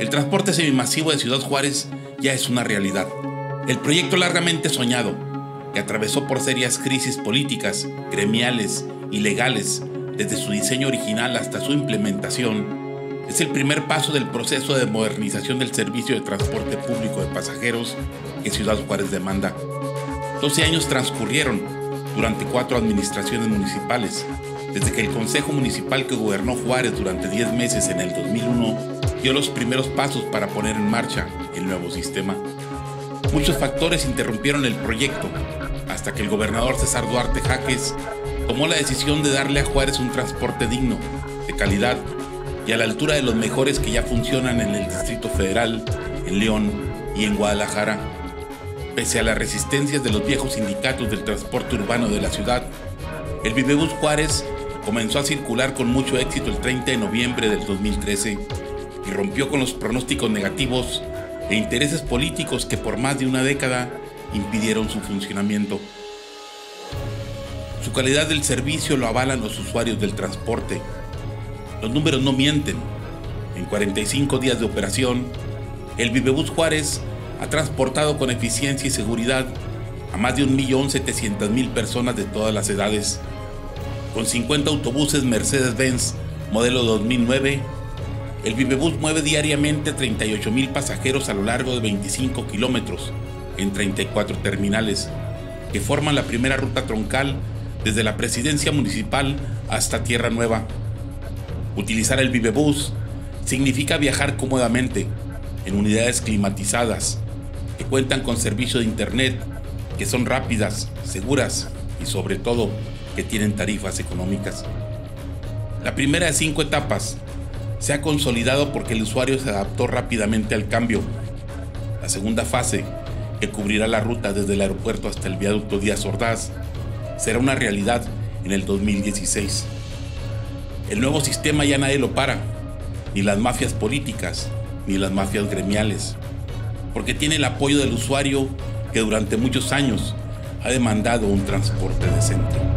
El transporte semimasivo de Ciudad Juárez ya es una realidad. El proyecto largamente soñado, que atravesó por serias crisis políticas, gremiales y legales desde su diseño original hasta su implementación, es el primer paso del proceso de modernización del servicio de transporte público de pasajeros que Ciudad Juárez demanda. 12 años transcurrieron durante cuatro administraciones municipales, desde que el Consejo Municipal que gobernó Juárez durante 10 meses en el 2001 dio los primeros pasos para poner en marcha el nuevo sistema. Muchos factores interrumpieron el proyecto, hasta que el gobernador César Duarte Jaques tomó la decisión de darle a Juárez un transporte digno, de calidad y a la altura de los mejores que ya funcionan en el Distrito Federal, en León y en Guadalajara. Pese a las resistencias de los viejos sindicatos del transporte urbano de la ciudad, el Vivebus Juárez comenzó a circular con mucho éxito el 30 de noviembre del 2013 y rompió con los pronósticos negativos e intereses políticos que por más de una década impidieron su funcionamiento. Su calidad del servicio lo avalan los usuarios del transporte, los números no mienten. En 45 días de operación, el Vivebus Juárez ha transportado con eficiencia y seguridad a más de 1.700.000 personas de todas las edades. Con 50 autobuses Mercedes-Benz modelo 2009, el Vivebus mueve diariamente 38.000 pasajeros a lo largo de 25 kilómetros en 34 terminales, que forman la primera ruta troncal desde la presidencia municipal hasta Tierra Nueva. Utilizar el Vivebus significa viajar cómodamente en unidades climatizadas que cuentan con servicio de internet, que son rápidas, seguras y sobre todo que tienen tarifas económicas. La primera de cinco etapas se ha consolidado porque el usuario se adaptó rápidamente al cambio. La segunda fase, que cubrirá la ruta desde el aeropuerto hasta el viaducto Díaz Ordaz, será una realidad en el 2016. El nuevo sistema ya nadie lo para, ni las mafias políticas, ni las mafias gremiales, porque tiene el apoyo del usuario que durante muchos años ha demandado un transporte decente.